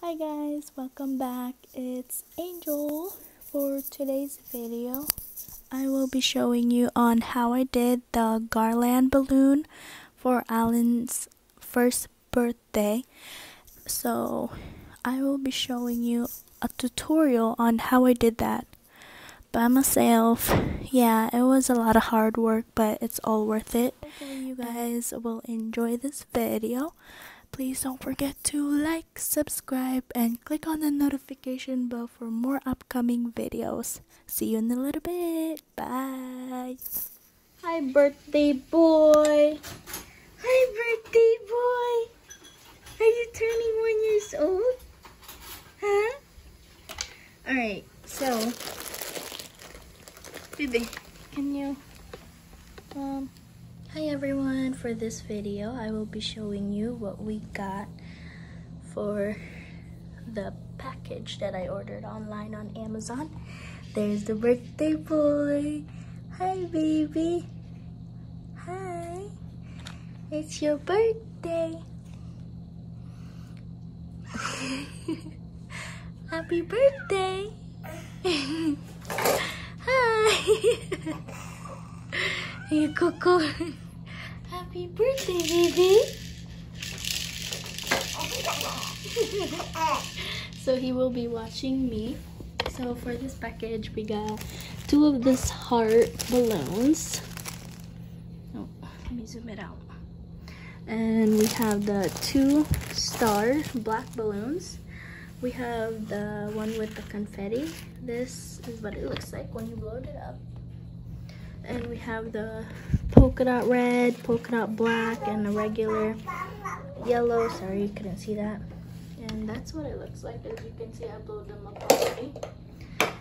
Hi guys, welcome back. It's Angel. For today's video, I will be showing you on how I did the garland balloon for Allen's first birthday. So, I will be showing you a tutorial on how I did that by myself. Yeah, it was a lot of hard work, but it's all worth it. Hopefully you guys will enjoy this video. Please don't forget to like, subscribe, and click on the notification bell for more upcoming videos. See you in a little bit. Bye. Hi, birthday boy. Hi, birthday boy. Are you turning one years old? Huh? Alright, so, baby, can you, um, Hi everyone, for this video I will be showing you what we got for the package that I ordered online on Amazon. There's the birthday boy. Hi baby. Hi. It's your birthday. Happy birthday. Hi. Hey, Coco. Happy birthday, baby. so he will be watching me. So for this package, we got two of this heart balloons. Oh, let me zoom it out. And we have the two star black balloons. We have the one with the confetti. This is what it looks like when you load it up and we have the polka dot red, polka dot black, and the regular yellow. Sorry, you couldn't see that. And that's what it looks like. As you can see, I blew them up already.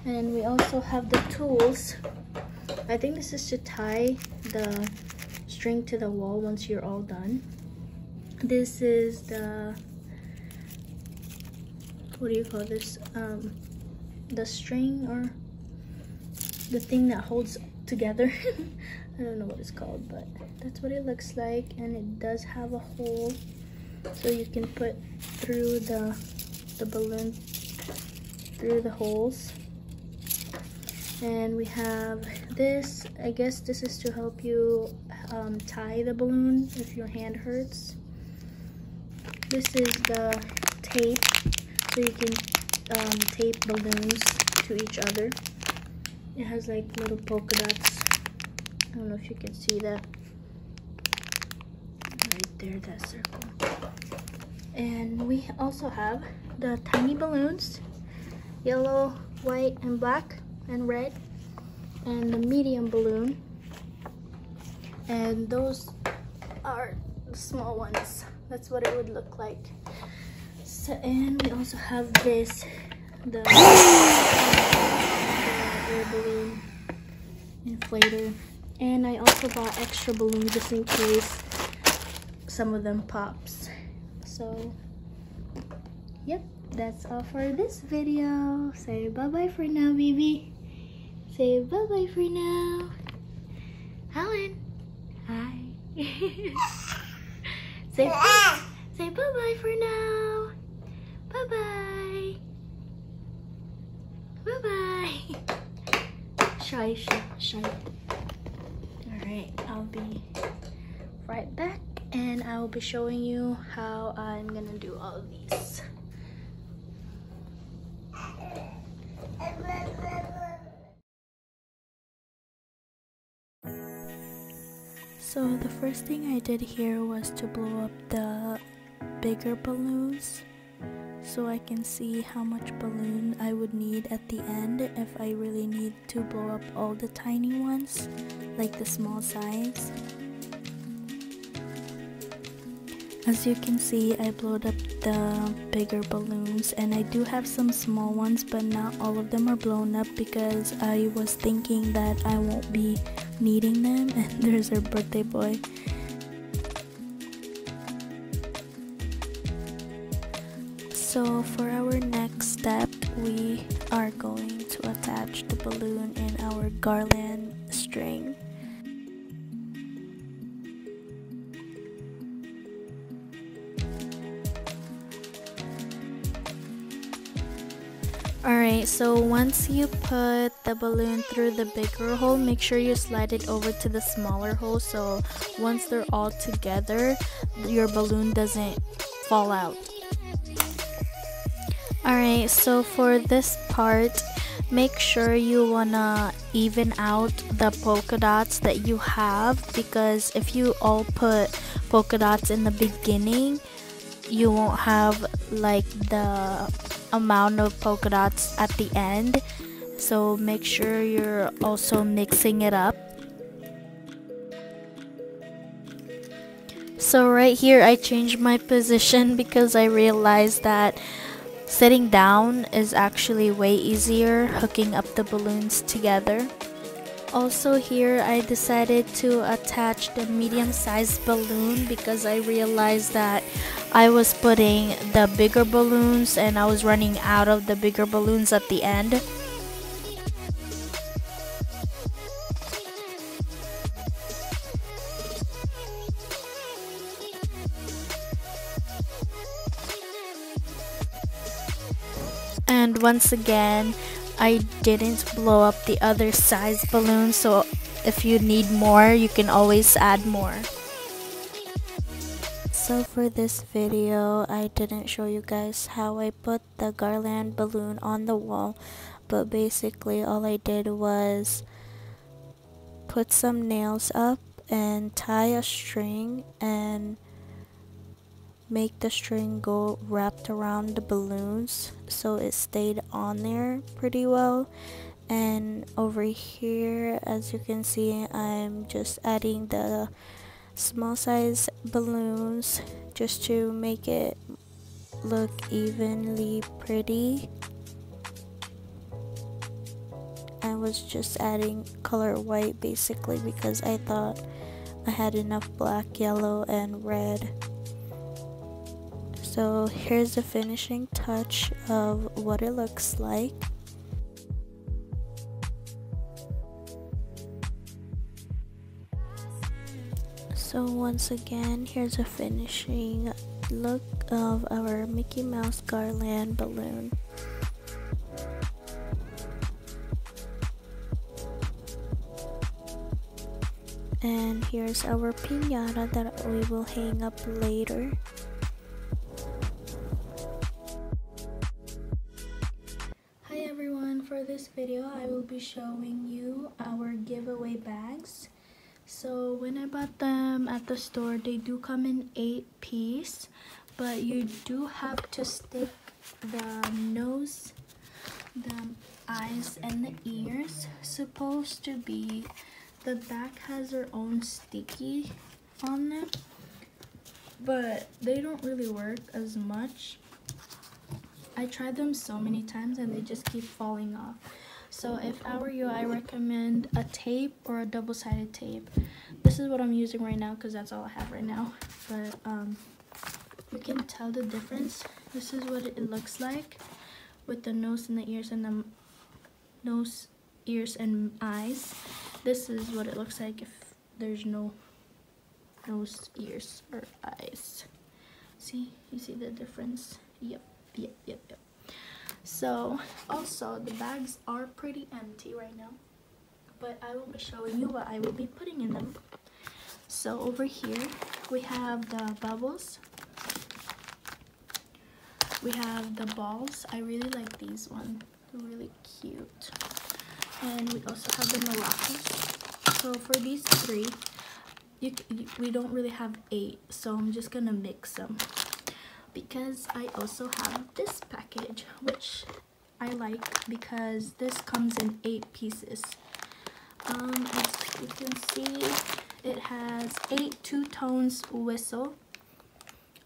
And we also have the tools. I think this is to tie the string to the wall once you're all done. This is the, what do you call this? Um, the string or the thing that holds together. I don't know what it's called, but that's what it looks like. And it does have a hole so you can put through the, the balloon through the holes. And we have this, I guess this is to help you um, tie the balloon if your hand hurts. This is the tape, so you can um, tape balloons to each other. It has like little polka dots. I don't know if you can see that. Right there, that circle. And we also have the tiny balloons. Yellow, white, and black, and red. And the medium balloon. And those are the small ones. That's what it would look like. So, and we also have this, the balloon inflator. And I also bought extra balloons just in case some of them pops. So, yep, that's all for this video. Say bye-bye for now, baby. Say bye-bye for now. Helen, hi. say bye. say bye-bye for now. Bye-bye. Bye-bye shy, shy, shy. Alright, I'll be right back and I will be showing you how I'm gonna do all of these. So the first thing I did here was to blow up the bigger balloons so I can see how much balloon I would need at the end if I really need to blow up all the tiny ones, like the small size. As you can see, I blowed up the bigger balloons and I do have some small ones but not all of them are blown up because I was thinking that I won't be needing them and there's our birthday boy. So for our next step, we are going to attach the balloon in our garland string. Alright, so once you put the balloon through the bigger hole, make sure you slide it over to the smaller hole so once they're all together, your balloon doesn't fall out. Alright, so for this part, make sure you wanna even out the polka dots that you have because if you all put polka dots in the beginning, you won't have like the amount of polka dots at the end. So make sure you're also mixing it up. So right here I changed my position because I realized that sitting down is actually way easier hooking up the balloons together also here I decided to attach the medium sized balloon because I realized that I was putting the bigger balloons and I was running out of the bigger balloons at the end. Once again, I didn't blow up the other size balloon so if you need more you can always add more. So for this video I didn't show you guys how I put the garland balloon on the wall but basically all I did was put some nails up and tie a string and make the string go wrapped around the balloons so it stayed on there pretty well. And over here as you can see I'm just adding the small size balloons just to make it look evenly pretty. I was just adding color white basically because I thought I had enough black, yellow, and red so here's the finishing touch of what it looks like. So once again, here's a finishing look of our Mickey Mouse garland balloon. And here's our pinata that we will hang up later. Video I will be showing you our giveaway bags. So when I bought them at the store they do come in 8 piece but you do have to stick the nose the eyes and the ears. Supposed to be the back has their own sticky on them but they don't really work as much. I tried them so many times and they just keep falling off. So if I were you, I recommend a tape or a double-sided tape. This is what I'm using right now because that's all I have right now. But um, you can tell the difference. This is what it looks like with the nose and the ears and the nose, ears, and eyes. This is what it looks like if there's no nose, ears, or eyes. See? You see the difference? Yep yep, yep, yep. So, also, the bags are pretty empty right now. But I will be showing you what I will be putting in them. So, over here, we have the bubbles. We have the balls. I really like these ones. They're really cute. And we also have the maracas. So, for these three, you, you, we don't really have eight. So, I'm just to mix them because I also have this package which I like because this comes in eight pieces um, as you can see it has eight two-tones whistle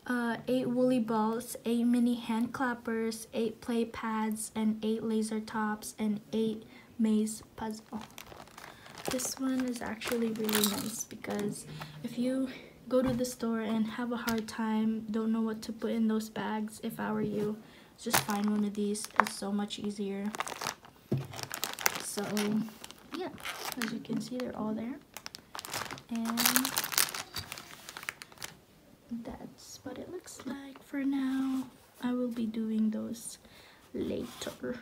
uh, eight woolly balls, eight mini hand clappers, eight play pads, and eight laser tops, and eight maze puzzle. This one is actually really nice because if you go to the store and have a hard time, don't know what to put in those bags, if I were you, just find one of these. It's so much easier. So, yeah, as you can see, they're all there. And that's what it looks like for now. I will be doing those later.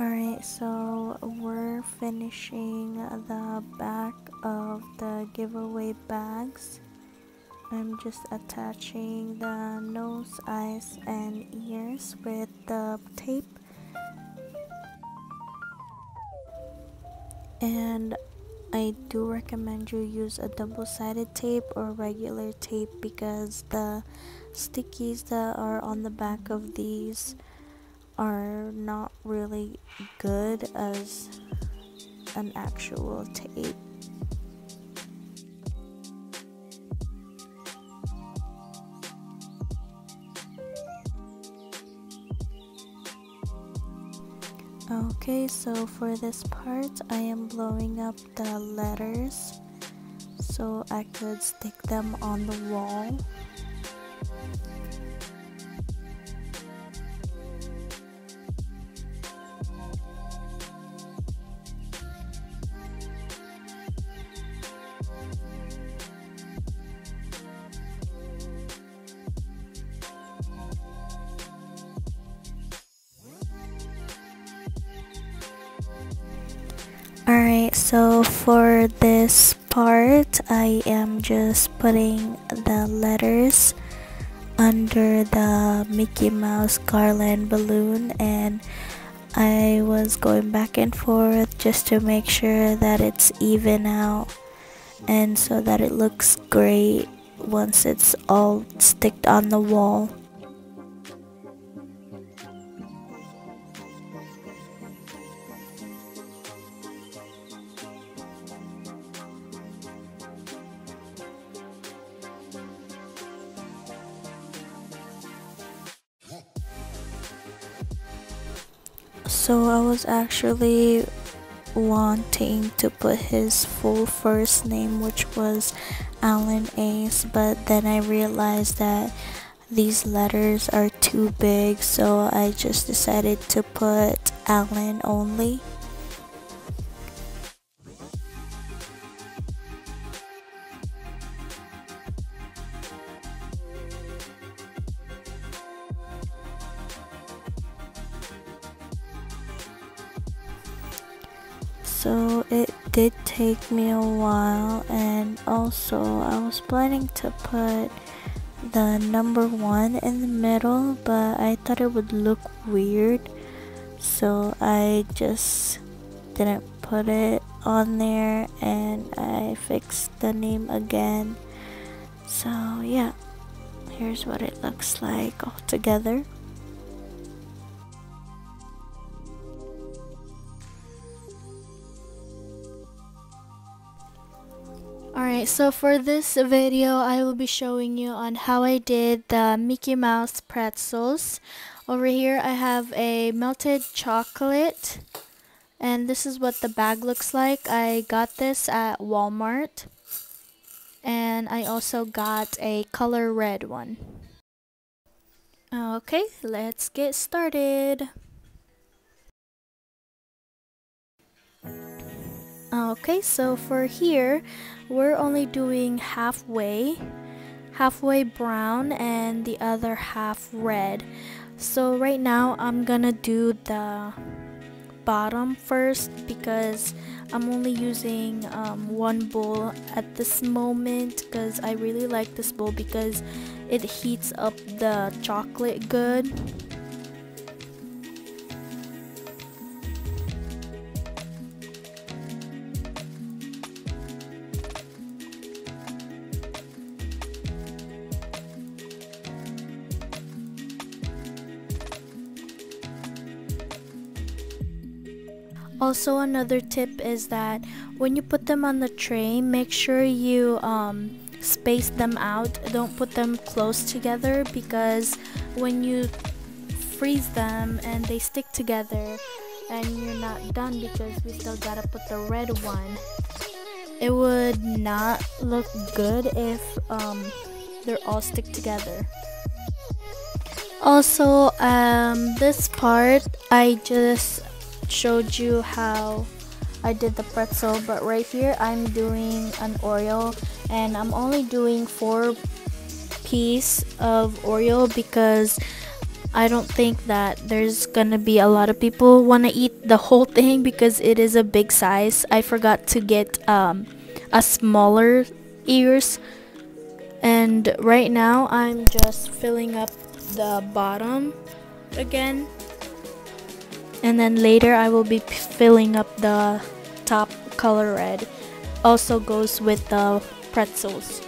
Alright, so we're finishing the back of the giveaway bags. I'm just attaching the nose, eyes, and ears with the tape. And I do recommend you use a double-sided tape or regular tape because the stickies that are on the back of these are not really good as an actual tape. Okay, so for this part, I am blowing up the letters so I could stick them on the wall. Alright, so for this part, I am just putting the letters under the Mickey Mouse garland balloon and I was going back and forth just to make sure that it's even out and so that it looks great once it's all sticked on the wall. So I was actually wanting to put his full first name, which was Allen Ace, but then I realized that these letters are too big, so I just decided to put Allen only. Take me a while and also I was planning to put the number one in the middle but I thought it would look weird so I just didn't put it on there and I fixed the name again. So yeah here's what it looks like all together Alright, so for this video, I will be showing you on how I did the Mickey Mouse pretzels. Over here, I have a melted chocolate, and this is what the bag looks like. I got this at Walmart, and I also got a color red one. Okay, let's get started. Okay, so for here, we're only doing halfway, halfway brown and the other half red. So right now, I'm gonna do the bottom first because I'm only using um, one bowl at this moment because I really like this bowl because it heats up the chocolate good Also, another tip is that when you put them on the tray, make sure you um, space them out. Don't put them close together because when you freeze them and they stick together and you're not done because we still gotta put the red one, it would not look good if um, they're all stick together. Also, um, this part I just showed you how I did the pretzel but right here I'm doing an Oreo and I'm only doing four piece of Oreo because I don't think that there's gonna be a lot of people want to eat the whole thing because it is a big size. I forgot to get um, a smaller ears and right now I'm just filling up the bottom again and then later I will be filling up the top color red. Also goes with the pretzels.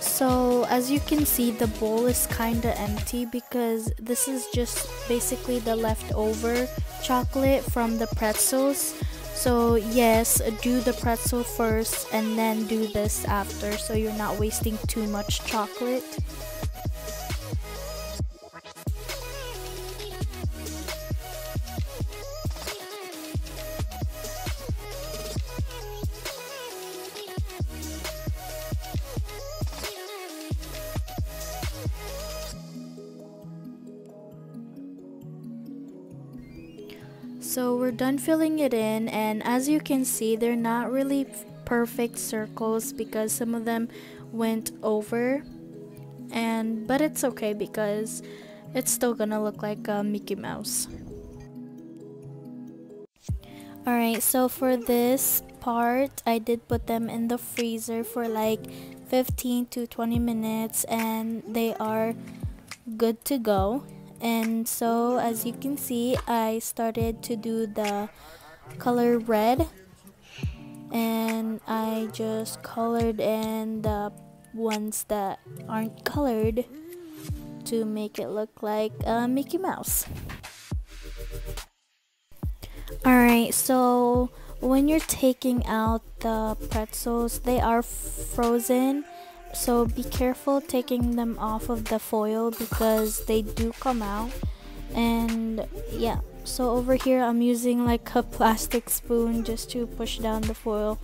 So as you can see the bowl is kinda empty because this is just basically the leftover chocolate from the pretzels. So yes do the pretzel first and then do this after so you're not wasting too much chocolate So we're done filling it in and as you can see they're not really perfect circles because some of them went over and but it's okay because it's still gonna look like a Mickey Mouse. Alright, so for this part, I did put them in the freezer for like 15 to 20 minutes and they are good to go and so as you can see I started to do the color red and I just colored in the ones that aren't colored to make it look like a Mickey Mouse. Alright, so when you're taking out the pretzels, they are frozen so be careful taking them off of the foil because they do come out. And yeah. So over here I'm using like a plastic spoon just to push down the foil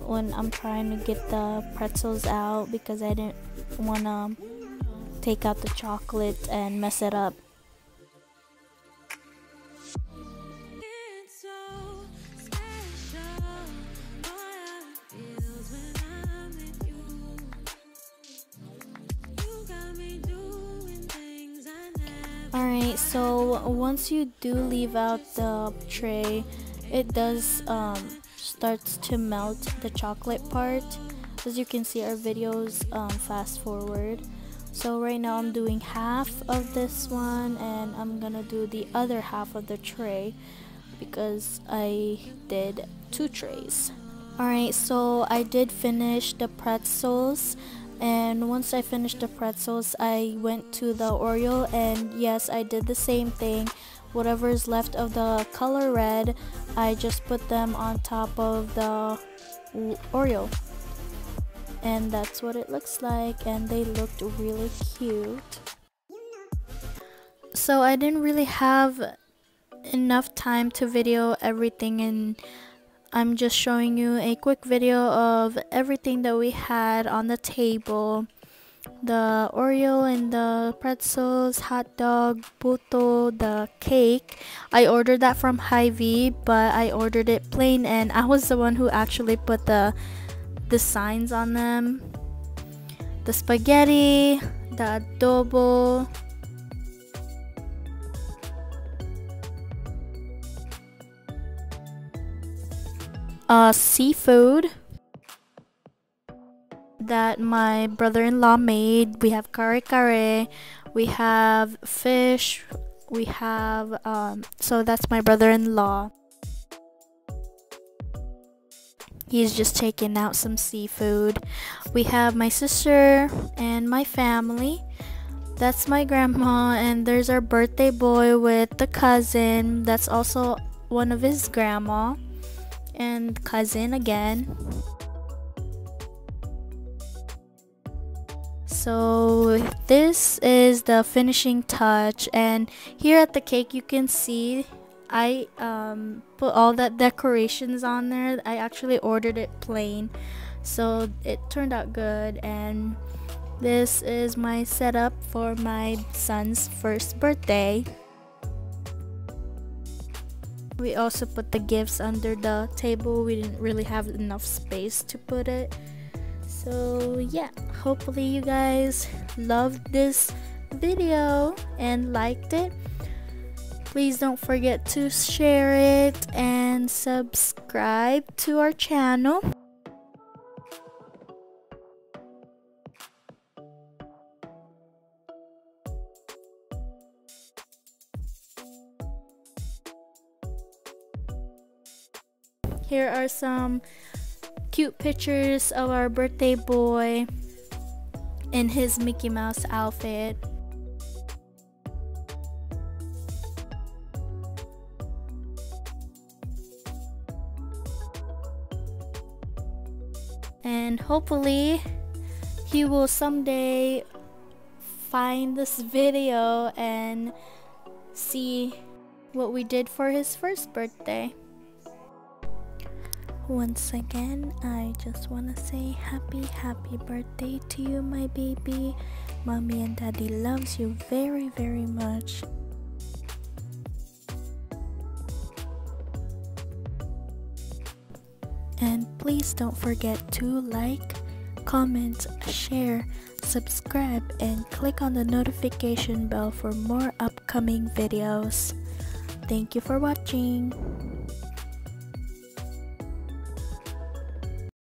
when I'm trying to get the pretzels out because I didn't want to take out the chocolate and mess it up So once you do leave out the tray, it does um, starts to melt the chocolate part. As you can see, our videos um, fast forward. So right now I'm doing half of this one and I'm gonna do the other half of the tray because I did two trays. Alright, so I did finish the pretzels and once I finished the pretzels I went to the Oreo and yes I did the same thing. Whatever is left of the color red I just put them on top of the Oreo. And that's what it looks like and they looked really cute. So I didn't really have enough time to video everything and I'm just showing you a quick video of everything that we had on the table. The Oreo and the pretzels, hot dog, puto, the cake. I ordered that from Hy-Vee, but I ordered it plain and I was the one who actually put the the signs on them. The spaghetti, the adobo, uh, seafood that my brother-in-law made. We have kare kare, we have fish, we have um, so that's my brother-in-law. He's just taking out some seafood. We have my sister and my family. That's my grandma and there's our birthday boy with the cousin. That's also one of his grandma and cousin again. So this is the finishing touch and here at the cake you can see I um, put all that decorations on there. I actually ordered it plain so it turned out good and this is my setup for my son's first birthday. We also put the gifts under the table. We didn't really have enough space to put it. So yeah, hopefully you guys loved this video and liked it, please don't forget to share it and subscribe to our channel. Here are some cute pictures of our birthday boy in his Mickey Mouse outfit. And hopefully he will someday find this video and see what we did for his first birthday. Once again, I just want to say happy, happy birthday to you, my baby. Mommy and daddy loves you very, very much. And please don't forget to like, comment, share, subscribe, and click on the notification bell for more upcoming videos. Thank you for watching.